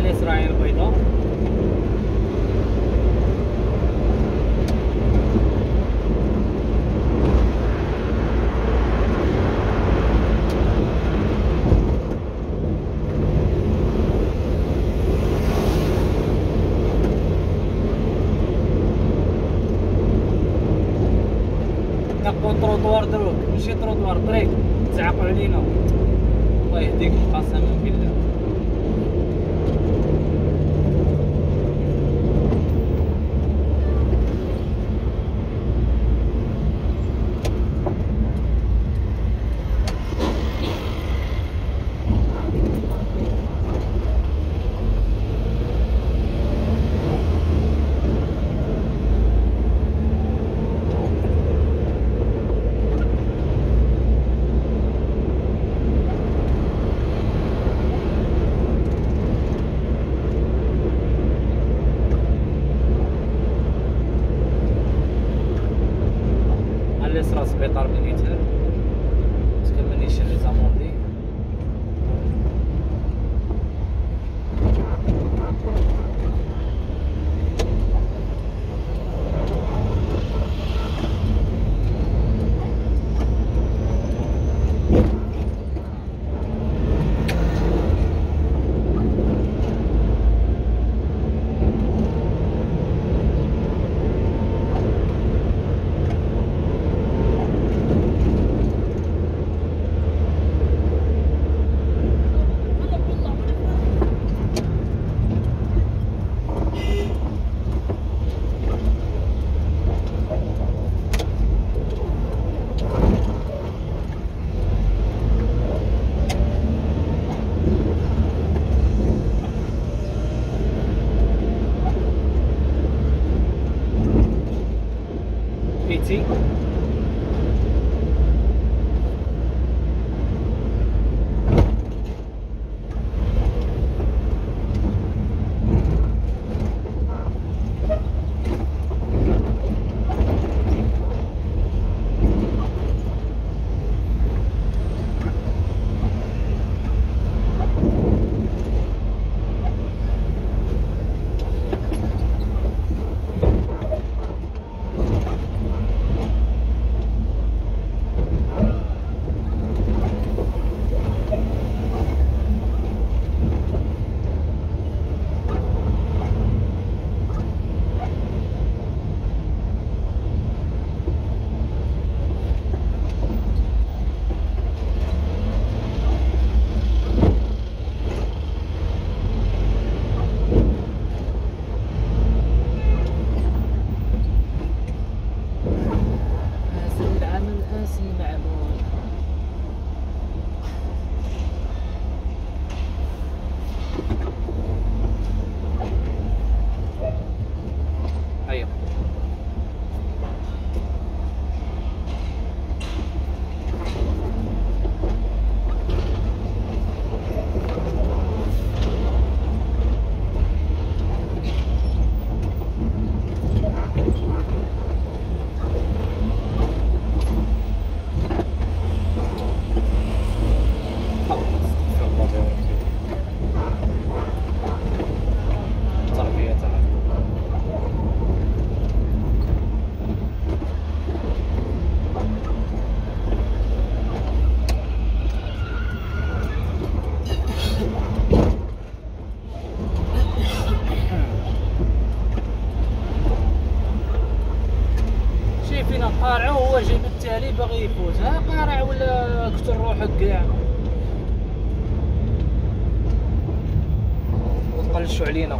معلي سراعين البيضاء. نقو تروطوار دروك ماشي تروطوار طريق تعاقوا علينا الله يهديك قسما بالله ve tarp خلشوا علينا.